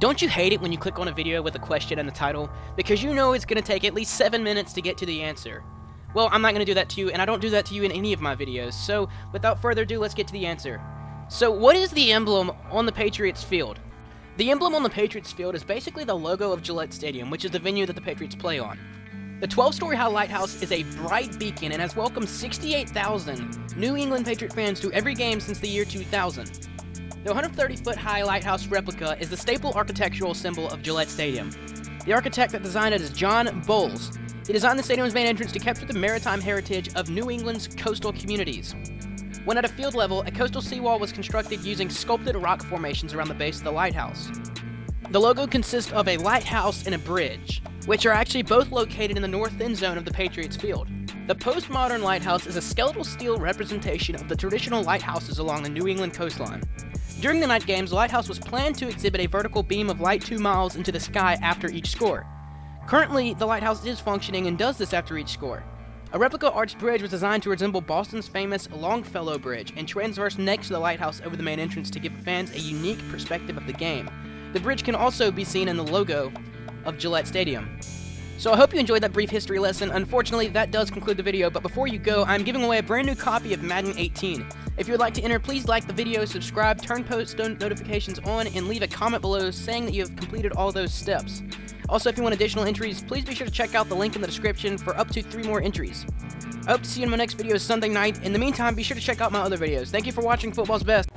Don't you hate it when you click on a video with a question in the title? Because you know it's going to take at least 7 minutes to get to the answer. Well, I'm not going to do that to you, and I don't do that to you in any of my videos, so without further ado, let's get to the answer. So, what is the emblem on the Patriots field? The emblem on the Patriots field is basically the logo of Gillette Stadium, which is the venue that the Patriots play on. The 12-story high lighthouse is a bright beacon and has welcomed 68,000 New England Patriot fans to every game since the year 2000. The 130-foot high lighthouse replica is the staple architectural symbol of Gillette Stadium. The architect that designed it is John Bowles. He designed the stadium's main entrance to capture the maritime heritage of New England's coastal communities. When at a field level, a coastal seawall was constructed using sculpted rock formations around the base of the lighthouse. The logo consists of a lighthouse and a bridge, which are actually both located in the north end zone of the Patriots field. The postmodern lighthouse is a skeletal steel representation of the traditional lighthouses along the New England coastline. During the night games, the lighthouse was planned to exhibit a vertical beam of light two miles into the sky after each score. Currently, the lighthouse is functioning and does this after each score. A replica arched bridge was designed to resemble Boston's famous Longfellow Bridge and transverse next to the lighthouse over the main entrance to give fans a unique perspective of the game. The bridge can also be seen in the logo of Gillette Stadium. So I hope you enjoyed that brief history lesson. Unfortunately, that does conclude the video, but before you go, I'm giving away a brand new copy of Madden 18. If you would like to enter, please like the video, subscribe, turn post notifications on, and leave a comment below saying that you have completed all those steps. Also, if you want additional entries, please be sure to check out the link in the description for up to three more entries. I hope to see you in my next video Sunday night. In the meantime, be sure to check out my other videos. Thank you for watching Football's Best.